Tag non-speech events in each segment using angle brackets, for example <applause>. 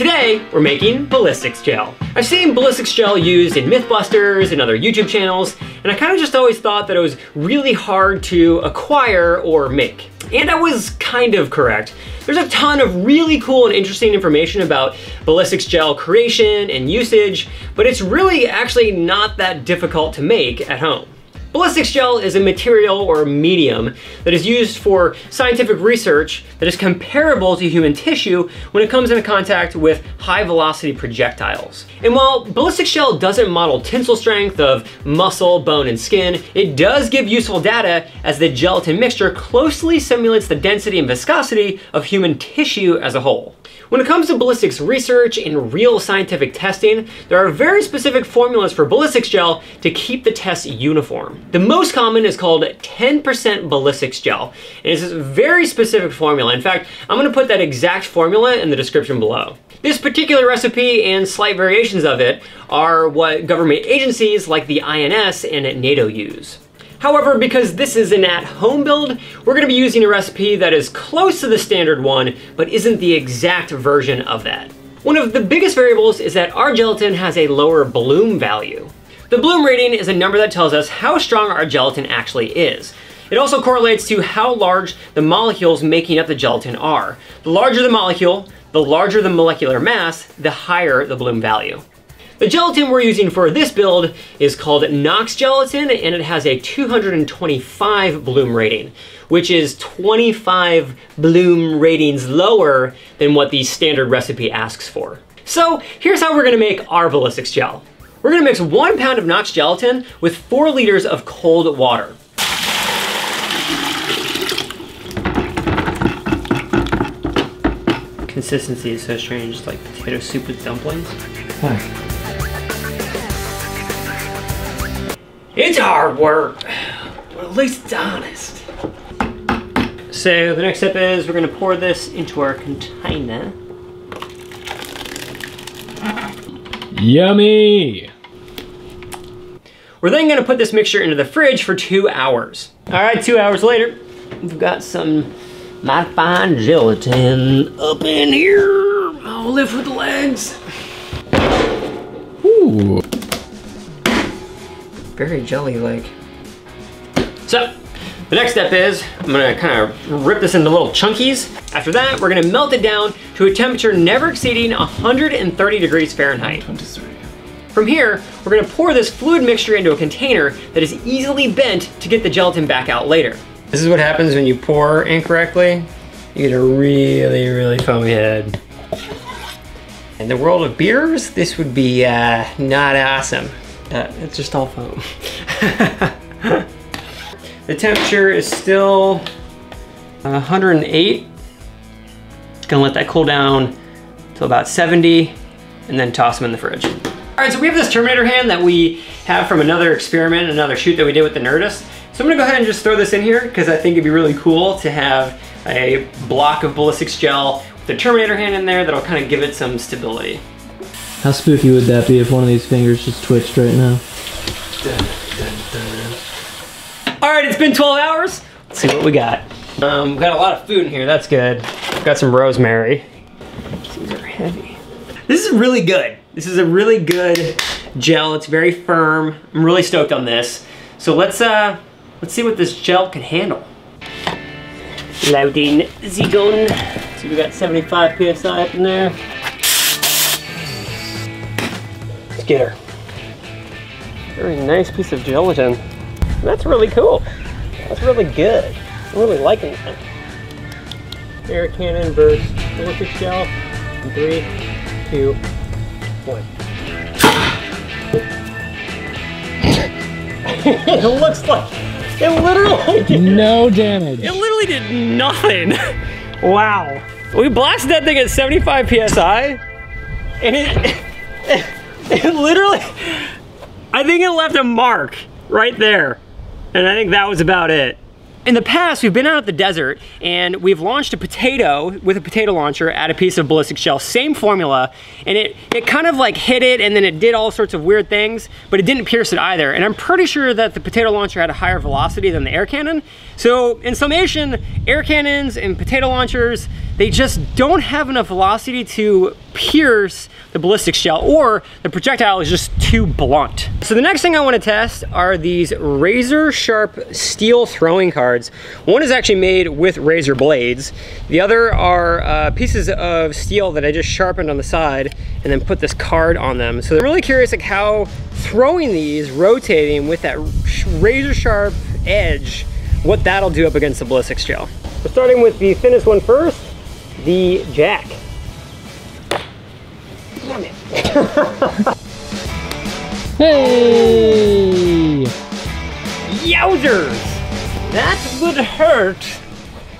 Today, we're making ballistics gel. I've seen ballistics gel used in Mythbusters and other YouTube channels, and I kind of just always thought that it was really hard to acquire or make. And I was kind of correct. There's a ton of really cool and interesting information about ballistics gel creation and usage, but it's really actually not that difficult to make at home. Ballistics gel is a material or medium that is used for scientific research that is comparable to human tissue when it comes into contact with high velocity projectiles. And while ballistics gel doesn't model tensile strength of muscle, bone, and skin, it does give useful data as the gelatin mixture closely simulates the density and viscosity of human tissue as a whole. When it comes to ballistics research and real scientific testing, there are very specific formulas for ballistics gel to keep the test uniform. The most common is called 10% ballistics gel, and it's a very specific formula. In fact, I'm gonna put that exact formula in the description below. This particular recipe and slight variations of it are what government agencies like the INS and NATO use. However, because this is an at-home build, we're gonna be using a recipe that is close to the standard one, but isn't the exact version of that. One of the biggest variables is that our gelatin has a lower bloom value. The bloom rating is a number that tells us how strong our gelatin actually is. It also correlates to how large the molecules making up the gelatin are. The larger the molecule, the larger the molecular mass, the higher the bloom value. The gelatin we're using for this build is called Knox Gelatin and it has a 225 bloom rating, which is 25 bloom ratings lower than what the standard recipe asks for. So here's how we're gonna make our ballistics gel. We're gonna mix one pound of Knox Gelatin with four liters of cold water. Consistency is so strange, like potato soup with dumplings. It's hard work, but at least it's honest. So the next step is we're gonna pour this into our container. Yummy! We're then gonna put this mixture into the fridge for two hours. All right, two hours later, we've got some my fine gelatin up in here. I'll lift with the legs. Ooh very jelly-like. So, the next step is, I'm gonna kind of rip this into little chunkies. After that, we're gonna melt it down to a temperature never exceeding 130 degrees Fahrenheit. 23. From here, we're gonna pour this fluid mixture into a container that is easily bent to get the gelatin back out later. This is what happens when you pour incorrectly. You get a really, really foamy head. In the world of beers, this would be uh, not awesome. Uh, it's just all foam. <laughs> the temperature is still 108. Gonna let that cool down to about 70 and then toss them in the fridge. All right, so we have this Terminator hand that we have from another experiment, another shoot that we did with the Nerdist. So I'm gonna go ahead and just throw this in here because I think it'd be really cool to have a block of ballistics gel with the Terminator hand in there that'll kind of give it some stability. How spooky would that be if one of these fingers just twitched right now? All right, it's been 12 hours. Let's see what we got. Um, we got a lot of food in here, that's good. Got some rosemary. These are heavy. This is really good. This is a really good gel. It's very firm. I'm really stoked on this. So let's uh, let's see what this gel can handle. Loading Z-Gun. So we got 75 PSI up in there. Get her. Very nice piece of gelatin. That's really cool. That's really good. I'm really liking that. Air cannon burst, ballistics gel, In three, two, one. <laughs> it looks like it literally <laughs> did no damage. It literally did nothing. <laughs> wow. We blasted that thing at 75 psi, and it. <laughs> It literally, I think it left a mark right there. And I think that was about it. In the past, we've been out at the desert and we've launched a potato with a potato launcher at a piece of ballistics gel, same formula, and it, it kind of like hit it and then it did all sorts of weird things, but it didn't pierce it either. And I'm pretty sure that the potato launcher had a higher velocity than the air cannon. So in summation, air cannons and potato launchers, they just don't have enough velocity to pierce the ballistics gel or the projectile is just too blunt. So the next thing I wanna test are these razor sharp steel throwing cards. One is actually made with razor blades. The other are uh, pieces of steel that I just sharpened on the side and then put this card on them. So I'm really curious like how throwing these, rotating with that razor sharp edge, what that'll do up against the ballistics gel. We're starting with the thinnest one first, the jack. Damn it. <laughs> Hey! Yowzers! That would hurt.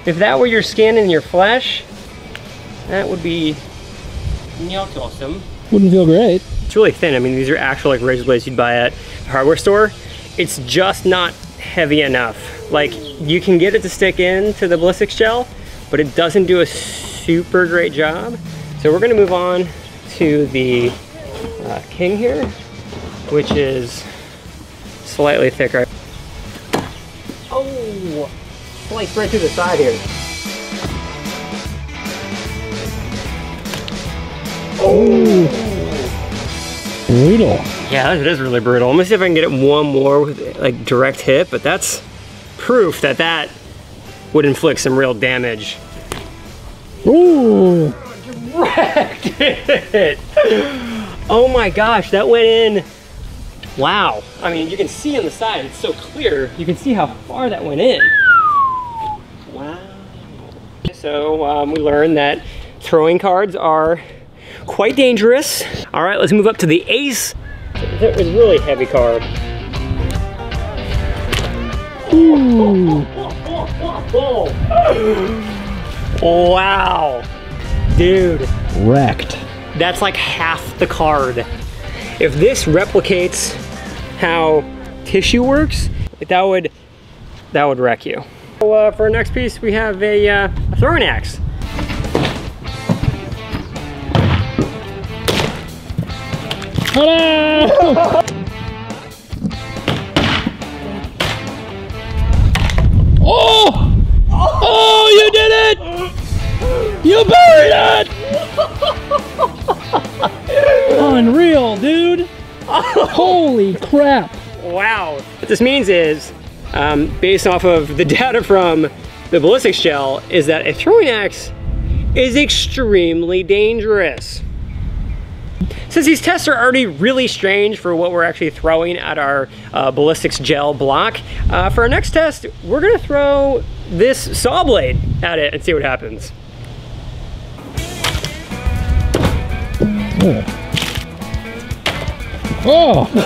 If that were your skin and your flesh, that would be not awesome. Wouldn't feel great. It's really thin. I mean, these are actual like razor blades you'd buy at a hardware store. It's just not heavy enough. Like you can get it to stick into the ballistics gel, but it doesn't do a super great job. So we're gonna move on to the uh, King here, which is slightly thicker. Oh, sliced right through the side here. Oh. Brutal. Yeah, it is really brutal. Let me see if I can get it one more with like direct hit, but that's proof that that would inflict some real damage. Ooh! Wrecked <laughs> it! Oh my gosh, that went in. Wow. I mean, you can see on the side, it's so clear. You can see how far that went in. Wow. So um, we learned that throwing cards are quite dangerous. All right, let's move up to the ace. It's a really heavy card. Ooh! <laughs> Wow. Dude, Wrecked. that's like half the card. If this replicates how tissue works, that would that would wreck you. So, uh, for our next piece, we have a, uh, a throwing axe. Ta-da! <laughs> <laughs> Holy crap. Wow. What this means is, um, based off of the <laughs> data from the ballistics gel, is that a throwing axe is extremely dangerous. Since these tests are already really strange for what we're actually throwing at our uh, ballistics gel block, uh, for our next test, we're gonna throw this saw blade at it and see what happens. Oh, <laughs>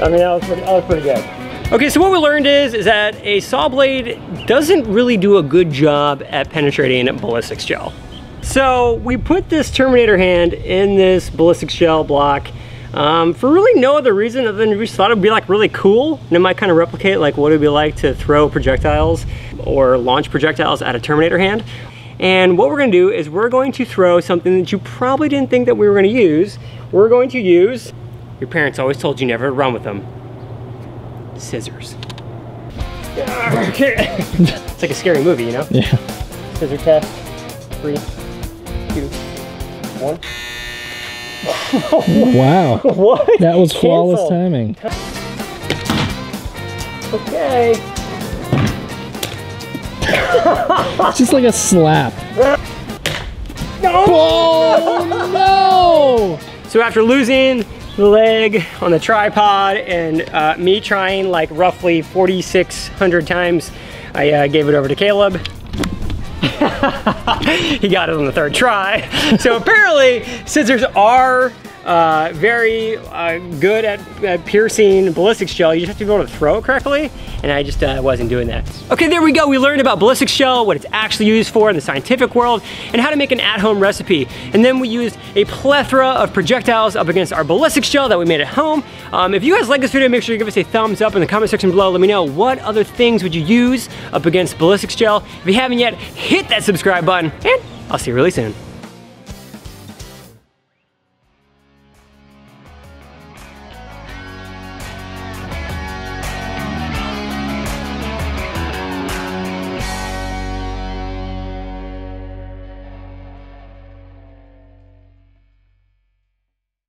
I mean, that was pretty, that was pretty good. Okay, so what we learned is, is that a saw blade doesn't really do a good job at penetrating ballistics gel. So we put this Terminator hand in this ballistics gel block um, for really no other reason other than we just thought it'd be like really cool and it might kind of replicate like what it'd be like to throw projectiles or launch projectiles at a Terminator hand. And what we're gonna do is we're going to throw something that you probably didn't think that we were gonna use. We're going to use, your parents always told you never to run with them, scissors. it's like a scary movie, you know? yeah. Scissor test. Three, two, one. <laughs> Wow. <laughs> What? That was flawless timing. Okay. It's just like a slap. No! Oh no! So after losing the leg on the tripod and uh, me trying like roughly 4,600 times, I uh, gave it over to Caleb. <laughs> he got it on the third try. So apparently scissors are uh, very uh, good at, at piercing ballistics gel. You just have to be able to throw it correctly, and I just uh, wasn't doing that. Okay, there we go. We learned about ballistics gel, what it's actually used for in the scientific world, and how to make an at-home recipe. And then we used a plethora of projectiles up against our ballistics gel that we made at home. Um, if you guys like this video, make sure you give us a thumbs up in the comment section below. Let me know what other things would you use up against ballistics gel. If you haven't yet, hit that subscribe button, and I'll see you really soon.